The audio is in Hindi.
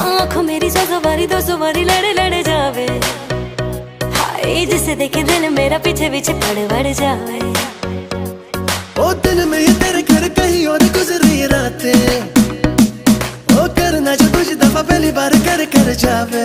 आँखों मेरी सौ सवारी, दो सवारी लड़े लड़े जावे। हाय, जिसे देखे दिल मेरा पीछे पीछे पड़ बढ़ जावे। ओ दिल में ये तेरे घर कहीं और गुजरी रातें। ओ करना जो कुछ दफ़ा पहली बार कर कर जावे।